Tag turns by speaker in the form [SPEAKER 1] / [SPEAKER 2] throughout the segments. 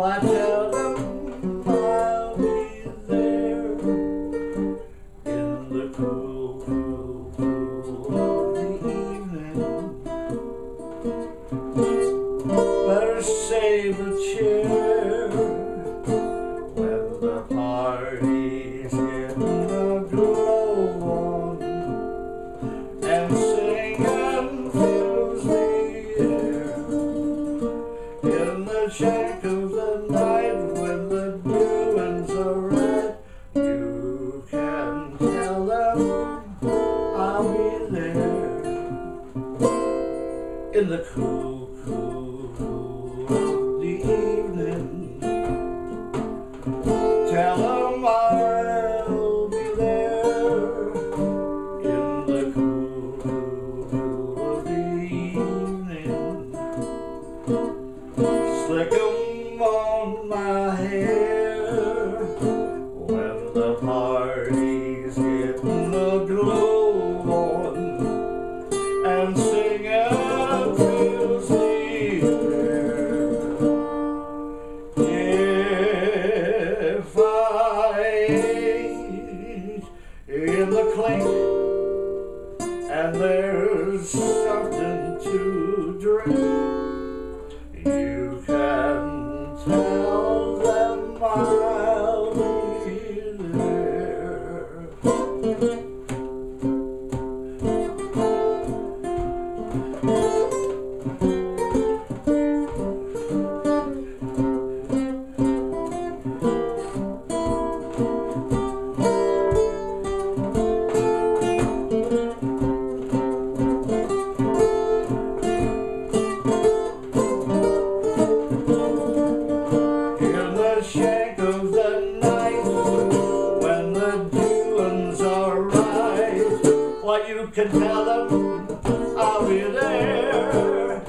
[SPEAKER 1] Why tell them I'll be there in the cool, cool, cool of the evening. Better save a chair when the party's in the glow and singing fills the air in the shack in the cool, cool, of the evening. Tell them I'll be there in the cool, cool, of the evening. Slick 'em on my in the clink and there's something to drink, you right. You can tell them I'll be there.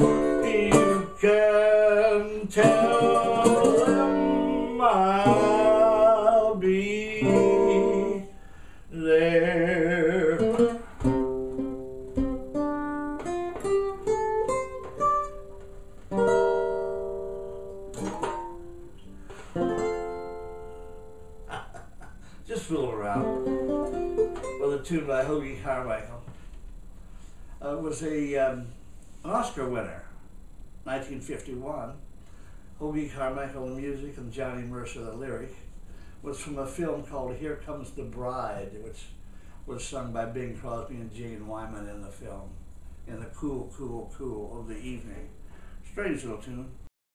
[SPEAKER 1] You can tell them I'll be there. just fool around tune by Hoagy Carmichael. Uh, was a um, an Oscar winner, 1951. Hoagy Carmichael the music and Johnny Mercer the lyric was from a film called Here Comes the Bride, which was sung by Bing Crosby and Jane Wyman in the film, in the cool, cool, cool of the evening. Strange little tune.